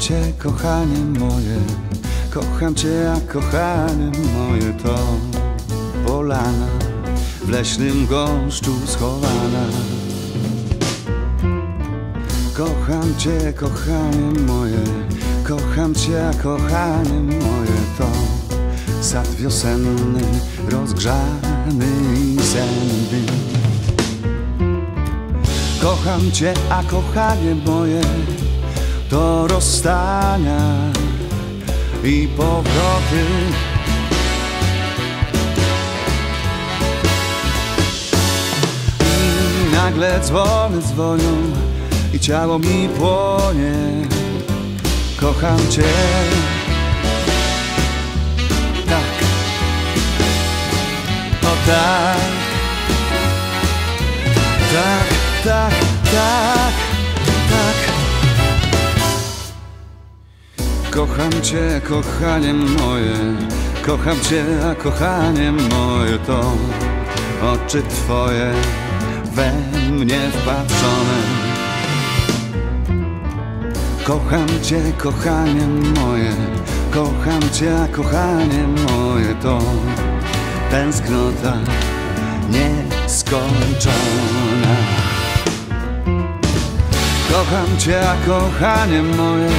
Cię, kochanie moje, kocham Cię, a kochanie moje to polana w leśnym gąszczu schowana. Kocham Cię, kochanie moje, kocham Cię, a kochanie moje to sad wiosenny, rozgrzany i senny. Kocham Cię, a kochanie moje to rozstania i powroty. I nagle dzwony dzwonią i ciało mi płonie. Kocham Cię. Tak. O. Tak, Kocham Cię, kochanie moje, kocham Cię, a kochanie moje to oczy Twoje we mnie wpatrzone. Kocham Cię, kochanie moje, kocham Cię, a kochanie moje to tęsknota nieskończona. Kocham Cię, a kochanie moje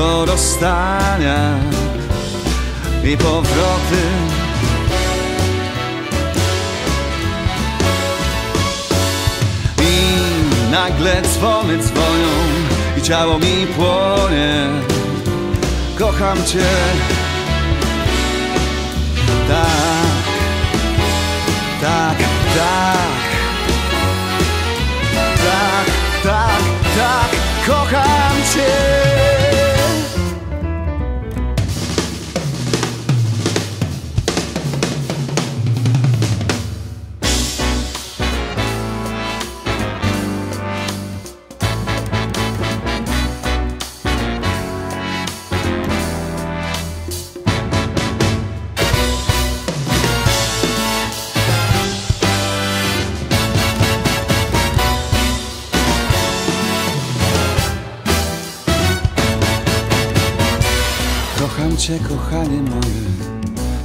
to rozstania i powroty. I nagle dzwony dzwonią i ciało mi płonie. Kocham Cię, tak, Cię, kochanie moje,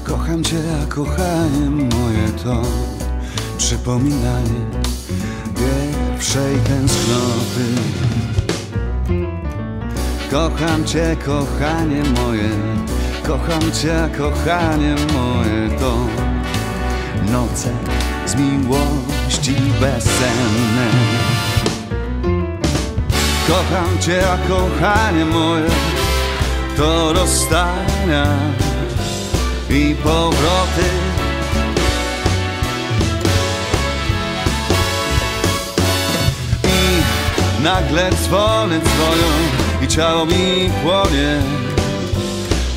kocham Cię, a kochanie moje to przypominanie pierwszej tęsknoty. Kocham Cię, kochanie moje, kocham Cię, a kochanie moje to noce z miłości bezsenne. Kocham Cię, a kochanie moje to rozstania i powroty. I nagle dzwony dzwonią i ciało mi płonie.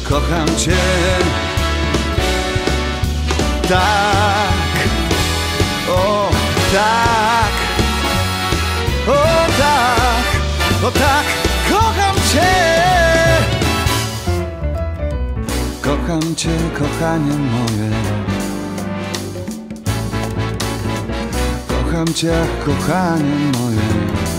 Kocham Cię. Tak, o tak, o tak, o tak, kocham Cię. Kocham Cię, kochanie moje. Kocham Cię, kochanie moje.